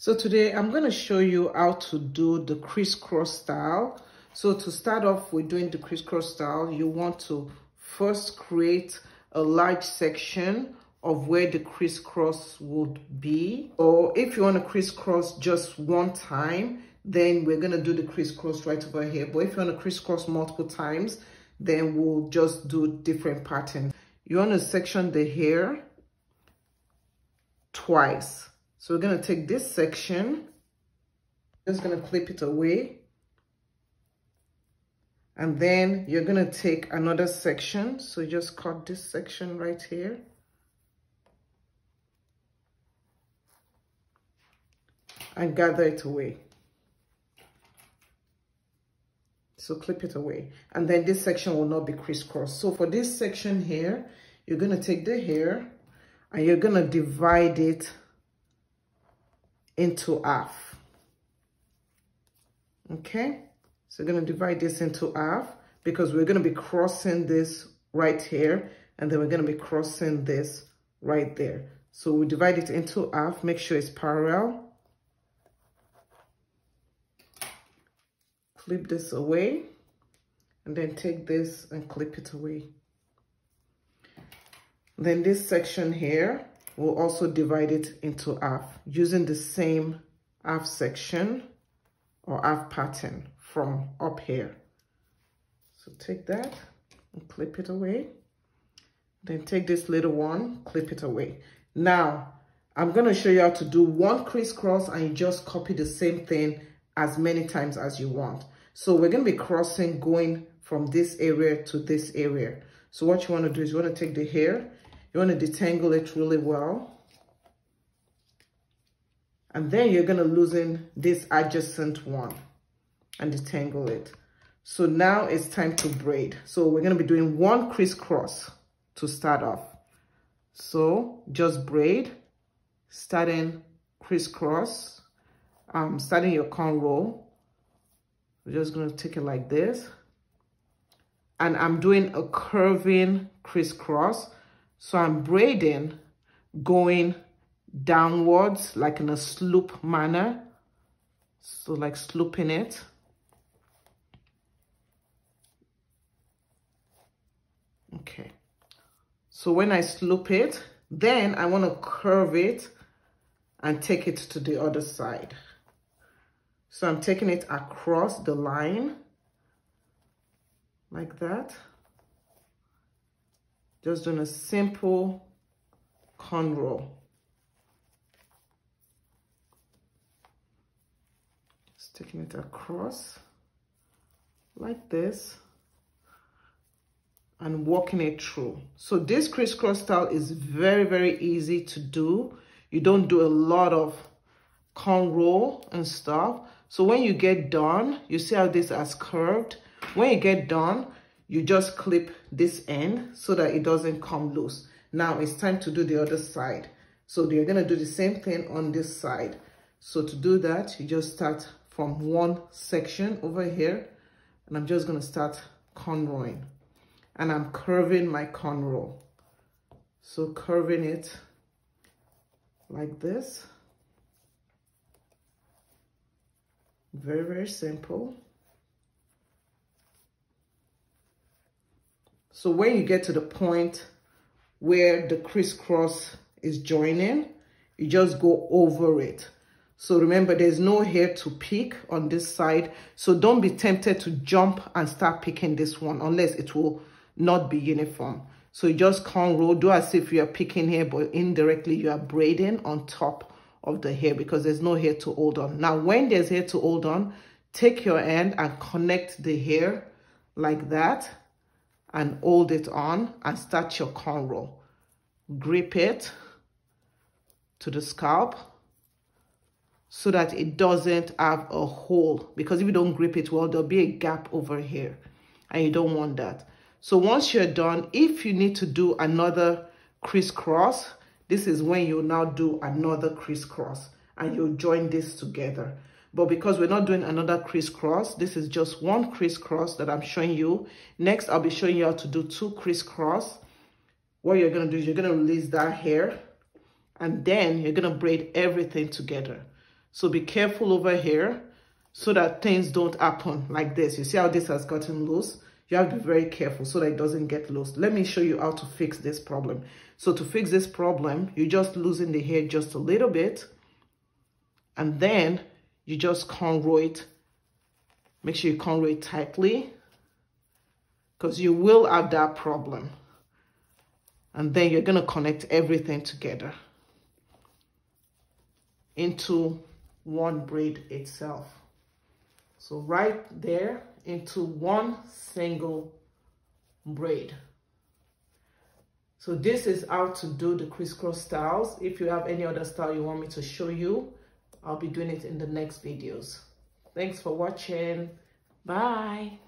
So today I'm going to show you how to do the crisscross style. So to start off with doing the crisscross style, you want to first create a large section of where the crisscross would be. Or if you want to crisscross just one time, then we're going to do the crisscross right over here. But if you want to crisscross multiple times, then we'll just do different patterns. You want to section the hair twice so we're going to take this section, just going to clip it away. And then you're going to take another section. So just cut this section right here. And gather it away. So clip it away. And then this section will not be crisscross. So for this section here, you're going to take the hair and you're going to divide it into half. Okay, so we're going to divide this into half because we're going to be crossing this right here and then we're going to be crossing this right there. So we divide it into half, make sure it's parallel. Clip this away and then take this and clip it away. Then this section here, we'll also divide it into half using the same half section or half pattern from up here. So take that and clip it away. Then take this little one, clip it away. Now, I'm going to show you how to do one crisscross and you just copy the same thing as many times as you want. So we're going to be crossing going from this area to this area. So what you want to do is you want to take the hair you want to detangle it really well. And then you're going to loosen this adjacent one and detangle it. So now it's time to braid. So we're going to be doing one crisscross to start off. So just braid, starting crisscross, um, starting your cornrow. We're just going to take it like this. And I'm doing a curving crisscross. So I'm braiding going downwards like in a slope manner. So like sloping it. Okay. So when I slope it, then I want to curve it and take it to the other side. So I'm taking it across the line like that. Just doing a simple cornrow. Sticking it across like this and walking it through. So this crisscross style is very, very easy to do. You don't do a lot of cornrow and stuff. So when you get done, you see how this has curved. When you get done, you just clip this end so that it doesn't come loose. Now it's time to do the other side. So you're going to do the same thing on this side. So to do that, you just start from one section over here and I'm just going to start cornrowing and I'm curving my cornrow. So curving it like this. Very, very simple. So when you get to the point where the crisscross is joining, you just go over it. So remember, there's no hair to pick on this side. So don't be tempted to jump and start picking this one unless it will not be uniform. So you just cornrow, do as if you are picking hair, but indirectly you are braiding on top of the hair because there's no hair to hold on. Now, when there's hair to hold on, take your end and connect the hair like that and hold it on and start your cornrow. Grip it to the scalp so that it doesn't have a hole because if you don't grip it well, there'll be a gap over here and you don't want that. So once you're done, if you need to do another crisscross, this is when you now do another crisscross and you join this together. But because we're not doing another crisscross, this is just one crisscross that I'm showing you. Next, I'll be showing you how to do two crisscross. What you're going to do is you're going to release that hair and then you're going to braid everything together. So be careful over here so that things don't happen like this. You see how this has gotten loose? You have to be very careful so that it doesn't get loose. Let me show you how to fix this problem. So to fix this problem, you just loosen the hair just a little bit and then you just cornrow it. Make sure you cornrow it tightly because you will have that problem. And then you're going to connect everything together into one braid itself. So right there into one single braid. So this is how to do the crisscross styles. If you have any other style you want me to show you, I'll be doing it in the next videos. Thanks for watching. Bye.